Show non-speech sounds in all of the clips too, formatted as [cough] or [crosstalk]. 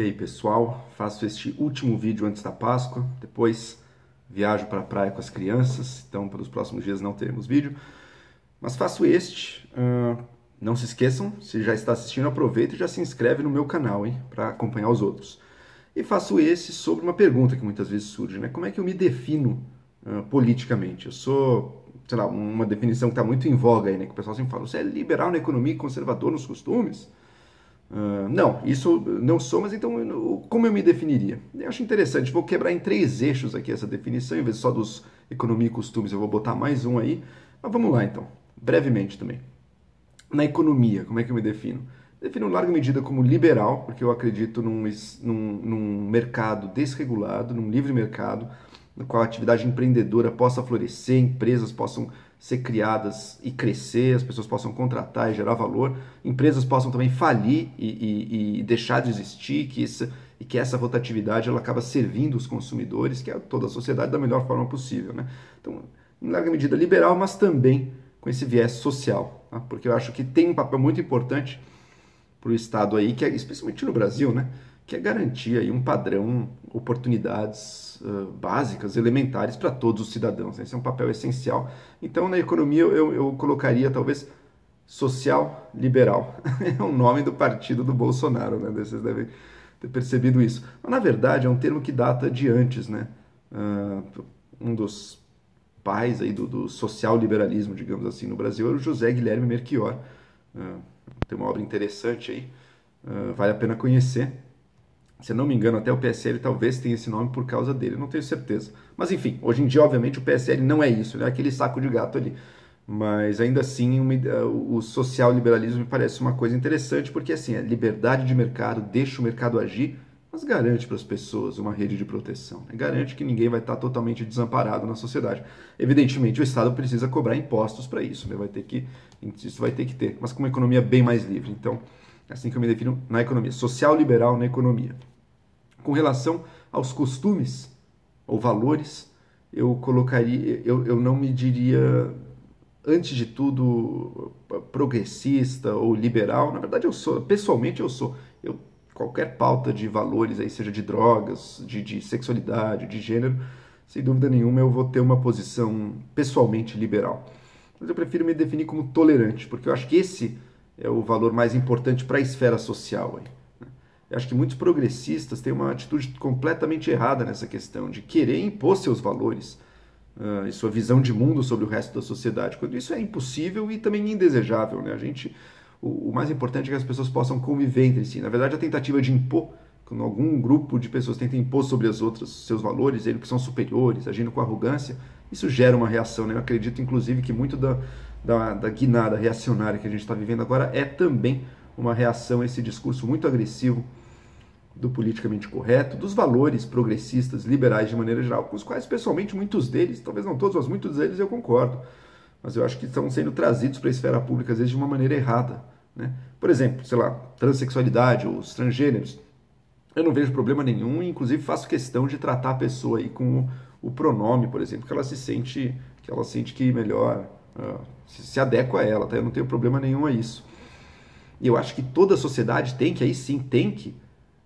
E aí pessoal, faço este último vídeo antes da Páscoa, depois viajo para a praia com as crianças, então pelos próximos dias não teremos vídeo, mas faço este. Uh, não se esqueçam, se já está assistindo, aproveita e já se inscreve no meu canal, hein, para acompanhar os outros. E faço esse sobre uma pergunta que muitas vezes surge, né? Como é que eu me defino uh, politicamente? Eu sou, sei lá, uma definição que está muito em voga aí, né? Que o pessoal sempre fala, você é liberal na economia e conservador nos costumes? Uh, não, isso não sou, mas então como eu me definiria? Eu acho interessante, vou quebrar em três eixos aqui essa definição, em vez só dos economia e costumes, eu vou botar mais um aí. Mas vamos lá então, brevemente também. Na economia, como é que eu me defino? Defino em larga medida como liberal, porque eu acredito num, num, num mercado desregulado, num livre mercado, no qual a atividade empreendedora possa florescer, empresas possam ser criadas e crescer, as pessoas possam contratar e gerar valor, empresas possam também falir e, e, e deixar de existir, que essa, e que essa rotatividade ela acaba servindo os consumidores, que é toda a sociedade, da melhor forma possível. Né? Então, em larga medida liberal, mas também com esse viés social, tá? porque eu acho que tem um papel muito importante para o Estado aí, que é, especialmente no Brasil, né? Que é garantir aí um padrão, oportunidades uh, básicas, elementares para todos os cidadãos. Esse é um papel essencial. Então, na economia, eu, eu colocaria talvez social liberal. [laughs] é o nome do partido do Bolsonaro, né? Vocês devem ter percebido isso. Mas, na verdade, é um termo que data de antes, né? Uh, um dos pais aí do, do social liberalismo, digamos assim, no Brasil, era o José Guilherme Melchior. Uh, tem uma obra interessante aí, uh, vale a pena conhecer. Se não me engano, até o PSL talvez tenha esse nome por causa dele, não tenho certeza. Mas enfim, hoje em dia, obviamente, o PSL não é isso, ele é aquele saco de gato ali. Mas ainda assim, o social liberalismo me parece uma coisa interessante, porque assim, é liberdade de mercado, deixa o mercado agir, mas garante para as pessoas uma rede de proteção. Né? Garante que ninguém vai estar totalmente desamparado na sociedade. Evidentemente, o Estado precisa cobrar impostos para isso, né? vai ter que, isso vai ter que ter, mas com uma economia bem mais livre. Então, é assim que eu me defino na economia, social liberal na economia. Com relação aos costumes ou valores, eu colocaria, eu, eu não me diria, antes de tudo, progressista ou liberal. Na verdade, eu sou, pessoalmente, eu sou. Eu, qualquer pauta de valores, aí, seja de drogas, de, de sexualidade, de gênero, sem dúvida nenhuma, eu vou ter uma posição pessoalmente liberal. Mas eu prefiro me definir como tolerante, porque eu acho que esse é o valor mais importante para a esfera social. Aí. Acho que muitos progressistas têm uma atitude completamente errada nessa questão de querer impor seus valores uh, e sua visão de mundo sobre o resto da sociedade, quando isso é impossível e também indesejável. Né? A gente, o, o mais importante é que as pessoas possam conviver entre si. Na verdade, a tentativa de impor, quando algum grupo de pessoas tenta impor sobre as outras seus valores, eles que são superiores, agindo com arrogância, isso gera uma reação. Né? Eu acredito, inclusive, que muito da, da, da guinada reacionária que a gente está vivendo agora é também uma reação a esse discurso muito agressivo do politicamente correto, dos valores progressistas, liberais de maneira geral, com os quais, pessoalmente, muitos deles, talvez não todos, mas muitos deles eu concordo. Mas eu acho que estão sendo trazidos para a esfera pública, às vezes, de uma maneira errada. Né? Por exemplo, sei lá, transexualidade ou os transgêneros. Eu não vejo problema nenhum, inclusive faço questão de tratar a pessoa aí com o, pronome, por exemplo, que ela se sente, que ela sente que melhor uh, se, se adequa a ela, tá? Eu não tenho problema nenhum a isso. E eu acho que toda a sociedade tem que, aí sim, tem que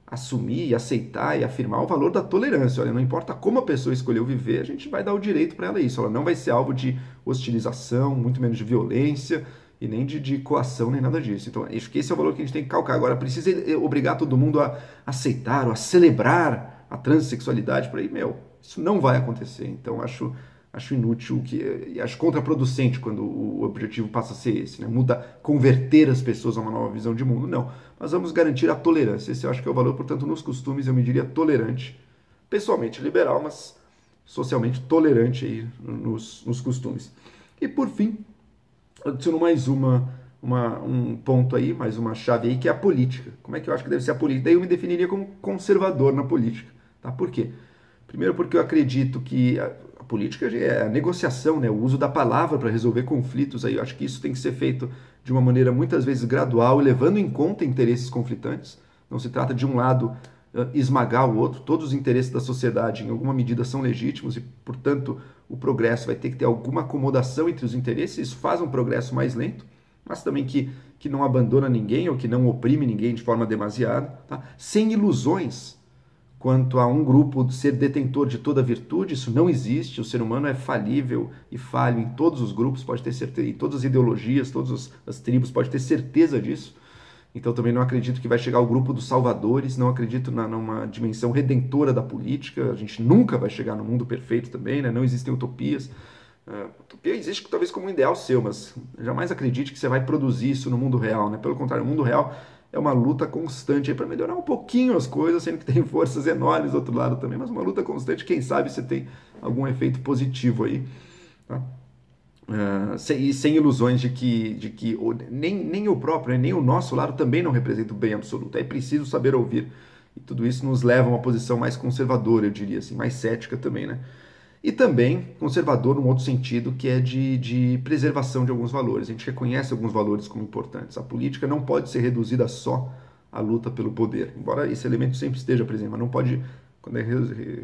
assumir e aceitar e afirmar o valor da tolerância. Olha, não importa como a pessoa escolheu viver, a gente vai dar o direito para ela isso. Ela não vai ser alvo de hostilização, muito menos de violência e nem de, de coação, nem nada disso. Então, acho que esse é o valor que a gente tem que calcar. Agora, precisa obrigar todo mundo a aceitar ou a celebrar a transexualidade por aí, meu, isso não vai acontecer. Então, acho acho inútil, que acho contraproducente quando o objetivo passa a ser esse, né? Muda, converter as pessoas a uma nova visão de mundo. Não, mas vamos garantir a tolerância. Esse eu acho que é o valor, portanto, nos costumes eu me diria tolerante. Pessoalmente liberal, mas socialmente tolerante aí nos, nos costumes. E por fim, adiciono mais uma, uma, um ponto aí, mais uma chave aí, que é a política. Como é que eu acho que deve ser a política? Daí eu me definiria como conservador na política. Tá? Por quê? Primeiro porque eu acredito que política é a negociação, né? o uso da palavra para resolver conflitos. Aí eu acho que isso tem que ser feito de uma maneira muitas vezes gradual e levando em conta interesses conflitantes. Não se trata de um lado esmagar o outro. Todos os interesses da sociedade, em alguma medida, são legítimos e, portanto, o progresso vai ter que ter alguma acomodação entre os interesses. Isso faz um progresso mais lento. mas também que, que não abandona ninguém ou que não oprime ninguém de forma demasiada, tá? sem ilusões quanto a um grupo ser detentor de toda virtude, isso não existe, o ser humano é falível e falho em todos os grupos, pode ter certeza, em todas as ideologias, todas as tribos, pode ter certeza disso. Então também não acredito que vai chegar o grupo dos salvadores, não acredito na, numa dimensão redentora da política, a gente nunca vai chegar no mundo perfeito também, né? não existem utopias. Uh, utopia existe talvez como um ideal seu, mas jamais acredite que você vai produzir isso no mundo real. Né? Pelo contrário, o mundo real é uma luta constante para melhorar um pouquinho as coisas, sendo que tem [laughs] forças enormes do outro lado também, mas uma luta constante, quem sabe você tem algum efeito positivo aí. Tá? Uh, sem, sem ilusões de que, de que nem, nem o próprio, nem o nosso lado também não representa o bem absoluto. É preciso saber ouvir. E tudo isso nos leva a uma posição mais conservadora, eu diria assim, mais cética também, né? E também conservador num outro sentido, que é de, de preservação de alguns valores. A gente reconhece alguns valores como importantes. A política não pode ser reduzida só à luta pelo poder, embora esse elemento sempre esteja presente, mas não pode, quando é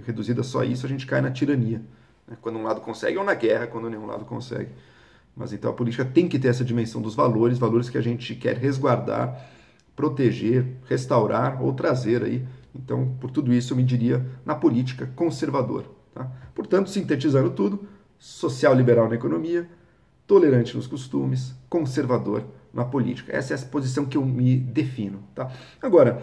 reduzida só a isso, a gente cai na tirania. Né? Quando um lado consegue, ou na guerra, quando nenhum lado consegue. Mas então a política tem que ter essa dimensão dos valores, valores que a gente quer resguardar, proteger, restaurar ou trazer aí. Então, por tudo isso, eu me diria na política conservador. Tá? Portanto, sintetizando tudo, social liberal na economia, tolerante nos costumes, conservador na política. Essa é a posição que eu me defino. Tá? Agora,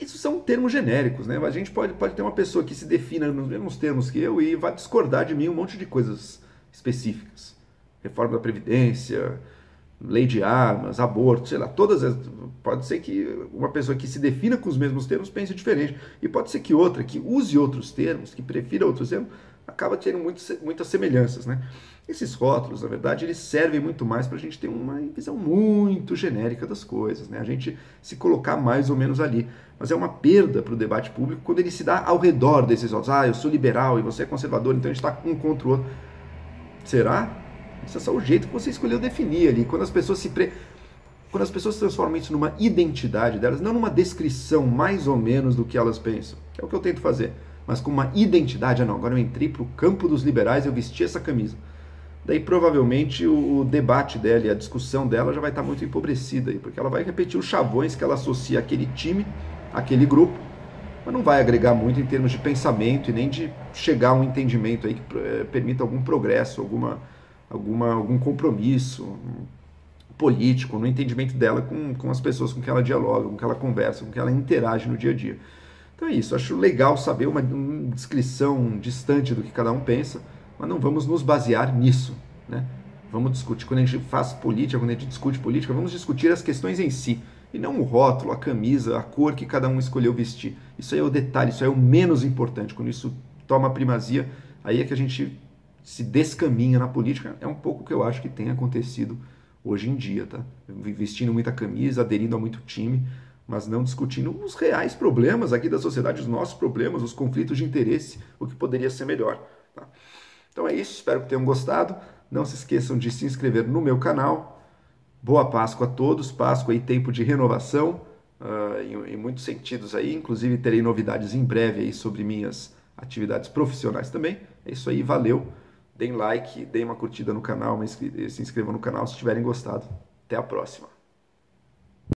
isso são termos genéricos, né? A gente pode, pode ter uma pessoa que se defina nos mesmos termos que eu e vai discordar de mim um monte de coisas específicas. Reforma da Previdência, lei de armas, aborto, sei lá, todas as, pode ser que uma pessoa que se defina com os mesmos termos pense diferente e pode ser que outra que use outros termos, que prefira outros termos, acaba tendo muito, muitas semelhanças, né? Esses rótulos, na verdade, eles servem muito mais para a gente ter uma visão muito genérica das coisas, né? A gente se colocar mais ou menos ali. Mas é uma perda para o debate público quando ele se dá ao redor desses rótulos. Ah, eu sou liberal e você é conservador, então a gente está um contra o outro. Será? Isso é só o jeito que você escolheu definir ali. Quando as pessoas se pre... quando as pessoas transformam isso numa identidade delas, não numa descrição mais ou menos do que elas pensam, que é o que eu tento fazer, mas com uma identidade. Ah, não, agora eu entrei para o campo dos liberais, eu vesti essa camisa. Daí provavelmente o, debate dela e a discussão dela já vai estar muito empobrecida aí, porque ela vai repetir os chavões que ela associa àquele time, àquele grupo, mas não vai agregar muito em termos de pensamento e nem de chegar a um entendimento aí que é, permita algum progresso, alguma alguma, algum compromisso político no entendimento dela com, com as pessoas com que ela dialoga, com que ela conversa, com que ela interage no dia a dia. Então é isso, acho legal saber uma, uma descrição distante do que cada um pensa, mas não vamos nos basear nisso, né? Vamos discutir, quando a gente faz política, quando a gente discute política, vamos discutir as questões em si, e não o rótulo, a camisa, a cor que cada um escolheu vestir. Isso aí é o detalhe, isso aí é o menos importante. Quando isso toma primazia, aí é que a gente se descaminha na política, é um pouco o que eu acho que tem acontecido hoje em dia, tá? Vestindo muita camisa, aderindo a muito time, mas não discutindo os reais problemas aqui da sociedade, os nossos problemas, os conflitos de interesse, o que poderia ser melhor. Tá? Então é isso, espero que tenham gostado. Não se esqueçam de se inscrever no meu canal. Boa Páscoa a todos, Páscoa aí tempo de renovação, uh, em, em muitos sentidos aí, inclusive terei novidades em breve aí sobre minhas atividades profissionais também. É isso aí, valeu! Deem like, deem uma curtida no canal, se inscrevam no canal se tiverem gostado. Até a próxima.